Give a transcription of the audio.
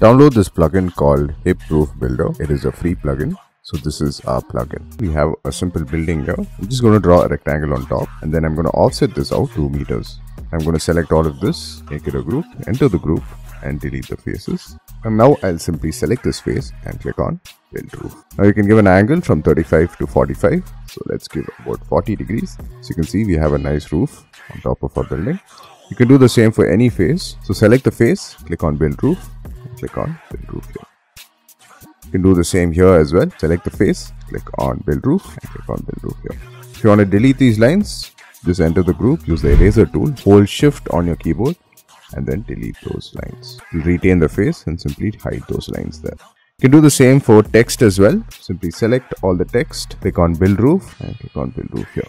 Download this plugin called Hip Roof Builder. It is a free plugin. So this is our plugin. We have a simple building here. I'm just going to draw a rectangle on top and then I'm going to offset this out 2 meters. I'm going to select all of this, make it a group, enter the group and delete the faces. And now I'll simply select this face and click on build roof. Now you can give an angle from 35 to 45. So let's give about 40 degrees. So you can see we have a nice roof on top of our building. You can do the same for any face. So select the face, click on build roof, click on build roof. You can do the same here as well. Select the face, click on build roof and click on build roof here. If you want to delete these lines, just enter the group, use the eraser tool, hold shift on your keyboard and then delete those lines. You'll retain the face and simply hide those lines there. You can do the same for text as well. Simply select all the text, click on build roof and click on build roof here.